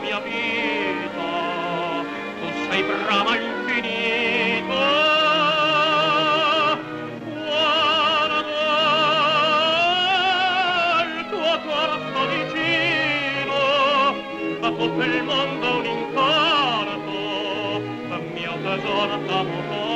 mia vita, tu sei brama infinita. tutto il mondo un incanto, mio tesoro d'amore.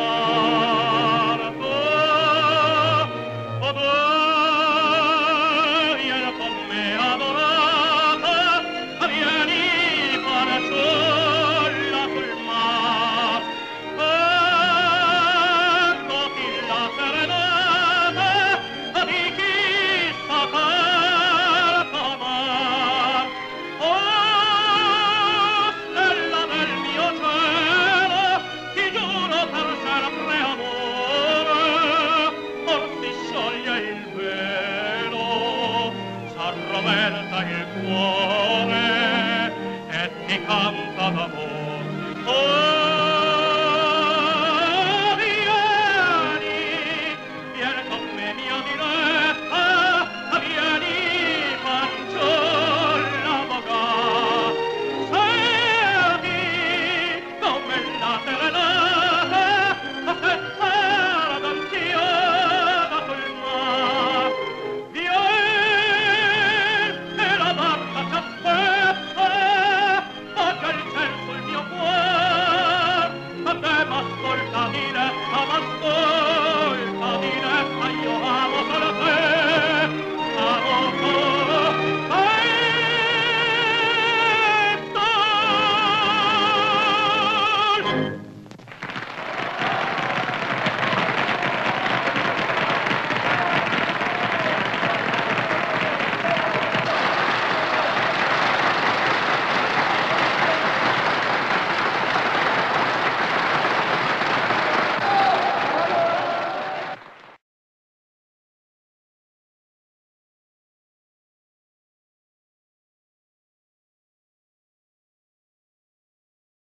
il velo s'arroventa il cuore e ti canta d'amore. Oh,